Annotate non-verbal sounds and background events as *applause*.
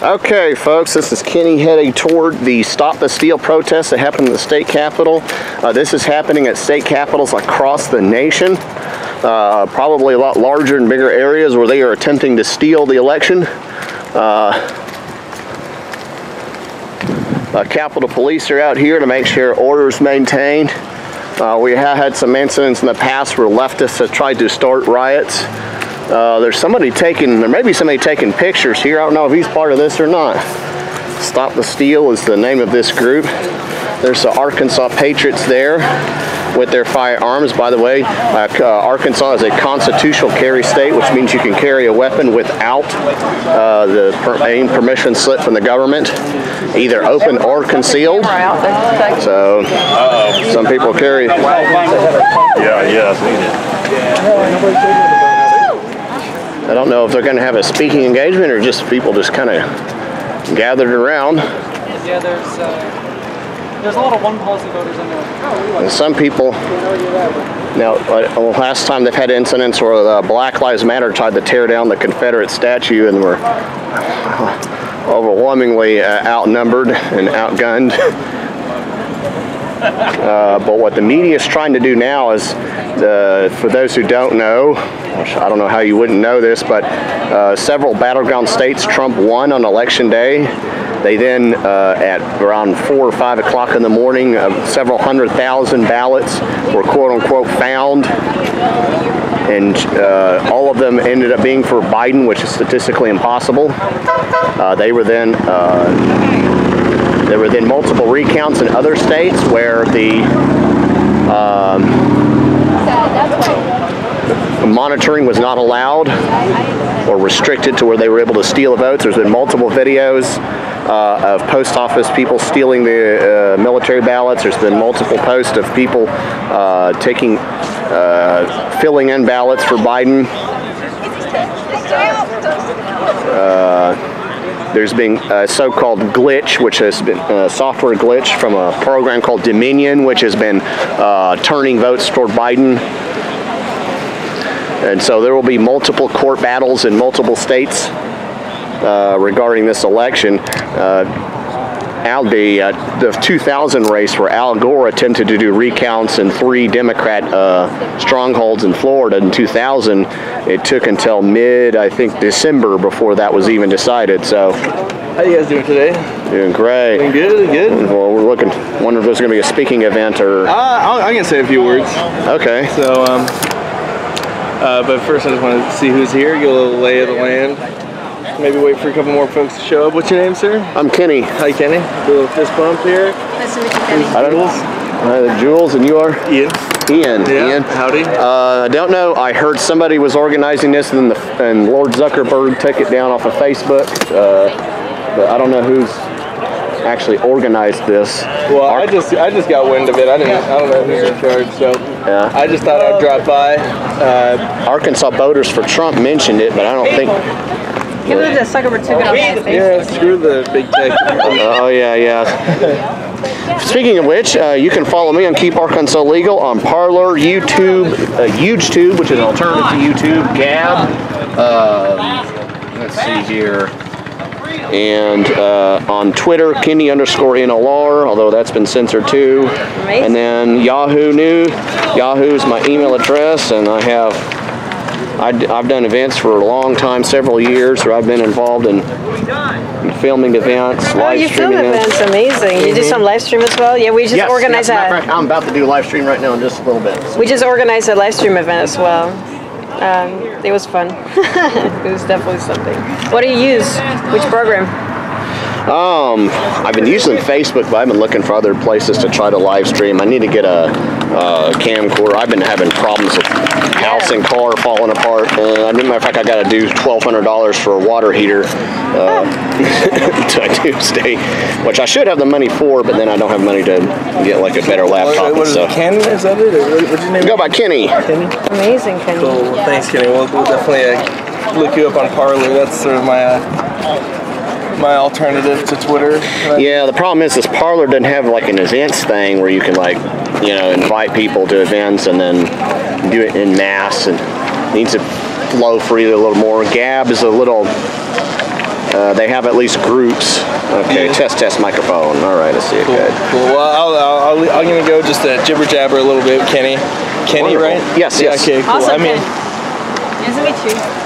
Okay, folks, this is Kenny heading toward the Stop the Steal protest that happened in the state capitol. Uh, this is happening at state capitals across the nation, uh, probably a lot larger and bigger areas where they are attempting to steal the election. Uh, uh, Capitol Police are out here to make sure order is maintained. Uh, we have had some incidents in the past where leftists have tried to start riots. Uh, there's somebody taking, there may be somebody taking pictures here. I don't know if he's part of this or not. Stop the Steal is the name of this group. There's the Arkansas Patriots there with their firearms. By the way, uh, uh, Arkansas is a constitutional carry state, which means you can carry a weapon without uh, the per permission slip from the government, either open or concealed. So some people carry. Yeah, yeah. I don't know if they're going to have a speaking engagement or just people just kind of gathered around. Yeah, there's uh, there's a lot of one policy voters in there. And some people. Now, uh, last time they've had incidents where uh, Black Lives Matter tried to tear down the Confederate statue and were *laughs* overwhelmingly uh, outnumbered and outgunned. *laughs* Uh, but what the media is trying to do now is, uh, for those who don't know, I don't know how you wouldn't know this, but uh, several battleground states Trump won on election day. They then, uh, at around four or five o'clock in the morning, uh, several hundred thousand ballots were quote unquote found. And uh, all of them ended up being for Biden, which is statistically impossible. Uh, they were then uh, there were then multiple recounts in other states where the um, monitoring was not allowed or restricted to where they were able to steal votes. There's been multiple videos uh, of post office people stealing the uh, military ballots. There's been multiple posts of people uh, taking, uh, filling in ballots for Biden. Uh, there's been a so-called glitch, which has been a software glitch from a program called Dominion, which has been uh, turning votes toward Biden and so there will be multiple court battles in multiple states uh, regarding this election. Uh, Al, the, uh, the 2000 race where Al Gore attempted to do recounts in three Democrat uh, strongholds in Florida in 2000, it took until mid, I think, December before that was even decided. So, how you guys doing today? Doing great. Doing good, good. Well, we're looking. Wonder if there's going to be a speaking event or. Uh, i can say a few words. Okay. So, um, uh, but first, I just want to see who's here, get a little lay of the land. Maybe wait for a couple more folks to show up. What's your name, sir? I'm Kenny. Hi, Kenny. Do a little fist bump here. Nice to meet you, Kenny. I don't know. Uh, Jules, and you are? Ian. Ian. Yeah. Ian. Howdy. Uh, I don't know. I heard somebody was organizing this, and, the, and Lord Zuckerberg took it down off of Facebook. Uh, but I don't know who's actually organized this. Well, I just I just got wind of it. I didn't. I don't know who's in charge. So yeah. I just thought I'd drop by. Uh, Arkansas voters for Trump mentioned it, but I don't think. Can't believe that Zuckerberg took it off his. Yeah, screw the big tech. oh yeah, yeah. Speaking of which, uh, you can follow me on Keep Arkansas Legal on Parler, YouTube, uh, YouTube, which is an alternative to YouTube, Gab. Uh, let's see here and uh, on Twitter, Kenny underscore NLR, although that's been censored too. Amazing. And then Yahoo New, Yahoo is my email address, and I have I, have done events for a long time, several years, where I've been involved in, in filming events, oh, live you streaming film events, amazing. You do some live stream as well? Yeah, we just yes, organized yes. I'm about to do a live stream right now in just a little bit. So. We just organized a live stream event as well. Um, it was fun. *laughs* it was definitely something. What do you use? Which program? Um, I've been using Facebook, but I've been looking for other places to try to live stream. I need to get a, a camcorder. I've been having problems with house and car falling apart. Uh, as a matter of fact, I got to do twelve hundred dollars for a water heater uh, *laughs* to do stay, which I should have the money for, but then I don't have money to get like a better laptop. What, what so. is it, Ken? Is that it? Or what's your name? Go by Kenny. Kenny. Amazing, Kenny. Cool. Well, thanks, Kenny. We'll, we'll definitely uh, look you up on Parler. That's sort of my. Uh, my alternative to Twitter. Yeah, the problem is this Parler doesn't have like an events thing where you can like, you know, invite people to events and then do it in mass and needs to flow freely a little more. Gab is a little, uh, they have at least groups. Okay, Yeah. test test microphone. All right, I see it. Cool. Good. Cool. Well, I'll, I'll, I'll, I'm gonna go just to jibber jabber a little bit, Kenny. Kenny, Wonderful. right? Yes, Yeah, yes. Okay. Cool. Also, I mean, Nice to meet you.